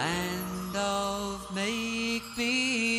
land of make believe?